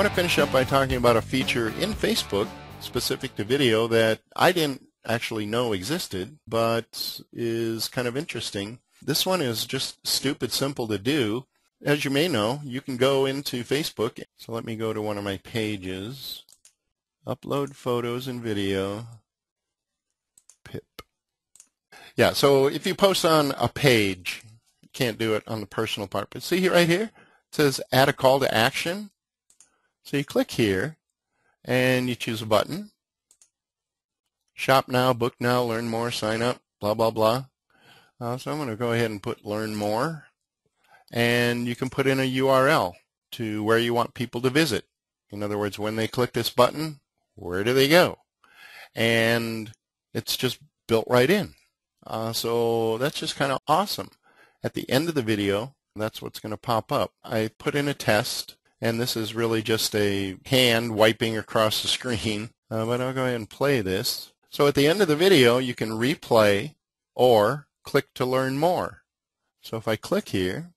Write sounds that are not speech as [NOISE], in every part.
want to finish up by talking about a feature in Facebook specific to video that I didn't actually know existed, but is kind of interesting. This one is just stupid simple to do. As you may know, you can go into Facebook. So let me go to one of my pages. Upload photos and video. Pip. Yeah, so if you post on a page, you can't do it on the personal part. But see here, right here, it says add a call to action. So you click here and you choose a button. Shop now, book now, learn more, sign up, blah, blah, blah. Uh, so I'm going to go ahead and put learn more. And you can put in a URL to where you want people to visit. In other words, when they click this button, where do they go? And it's just built right in. Uh, so that's just kind of awesome. At the end of the video, that's what's going to pop up. I put in a test and this is really just a hand wiping across the screen. [LAUGHS] Uh, but I'll go ahead and play this. So at the end of the video, you can replay or click to learn more. So if I click here,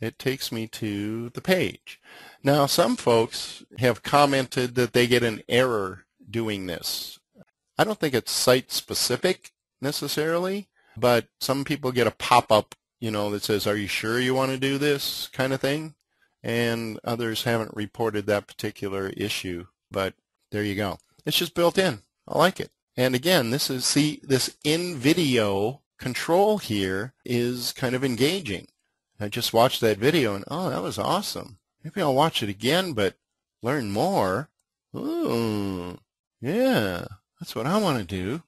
it takes me to the page. Now, some folks have commented that they get an error doing this. I don't think it's site specific necessarily, but some people get a pop-up, you know, that says, are you sure you want to do this kind of thing? And others haven't reported that particular issue. But there you go. It's just built in. I like it. And again, this is, see, this in-video control here is kind of engaging. I just watched that video and, oh, that was awesome. Maybe I'll watch it again, but learn more. Ooh, yeah, that's what I want to do.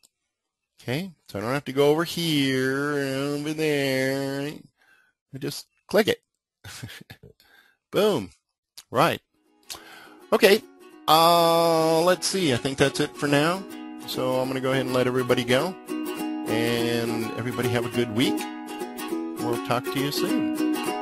Okay, so I don't have to go over here and over there. I just click it. [LAUGHS] Boom. Right. Okay. Uh, let's see. I think that's it for now. So I'm going to go ahead and let everybody go. And everybody have a good week. We'll talk to you soon.